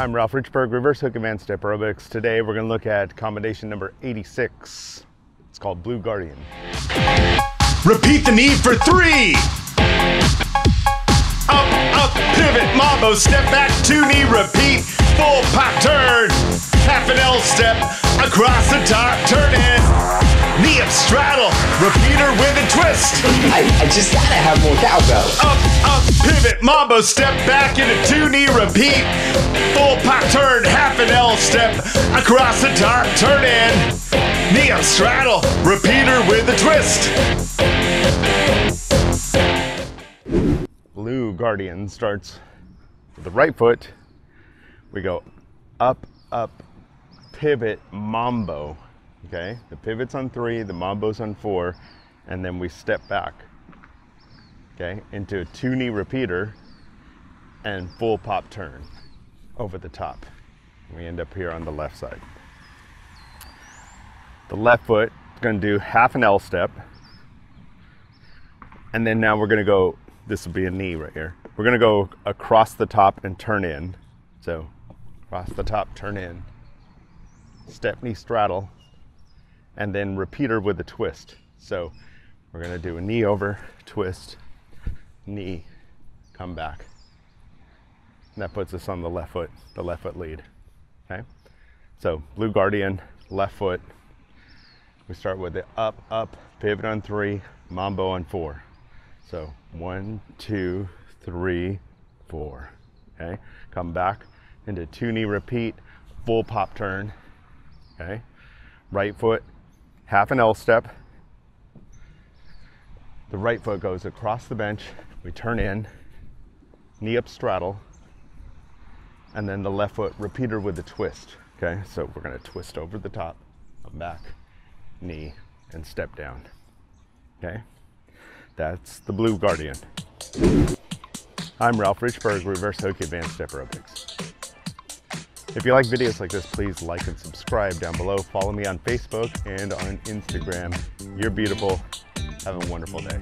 I'm Ralph Richbourg, Reverse Hook Advanced Step Aerobics. Today we're going to look at combination number 86. It's called Blue Guardian. Repeat the knee for three. Up, up, pivot, mambo, step back, two knee, repeat, full pop turn. Half an L step, across the top, turn in. Knee up, straddle, repeater with a twist. I, I just gotta have more cowbell. Up, up, pivot, mambo, step back into two knee, repeat. Full pop turn, half an L step, across the top, turn in. Knee up, straddle, repeater with a twist. Blue Guardian starts with the right foot. We go up, up, pivot, mambo. Okay, the pivot's on three, the mambo's on four, and then we step back. Okay, into a two knee repeater and full pop turn over the top. We end up here on the left side. The left foot is going to do half an L step. And then now we're going to go, this will be a knee right here. We're going to go across the top and turn in. So across the top, turn in. Step knee straddle. And then repeater with a twist. So we're going to do a knee over, twist, knee, come back. And that puts us on the left foot, the left foot lead. Okay? So blue guardian, left foot. We start with the up, up, pivot on three, mambo on four. So one, two, three, four. Okay? Come back into two knee repeat, full pop turn. Okay? Right foot, half an L step. The right foot goes across the bench. We turn in, knee up straddle, and then the left foot repeater with a twist. Okay, so we're gonna twist over the top, come back, knee, and step down. Okay, that's the Blue Guardian. I'm Ralph Richbourg, Reverse Hook Advanced Step Aerobics. If you like videos like this, please like and subscribe down below. Follow me on Facebook and on Instagram. You're beautiful. Have a wonderful day.